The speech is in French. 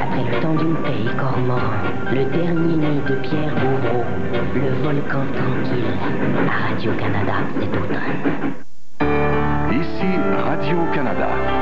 Après le temps d'une paix, Cormoran, le dernier né de Pierre Bouvreau, le volcan tranquille, à Radio-Canada cet automne. Ici Radio-Canada.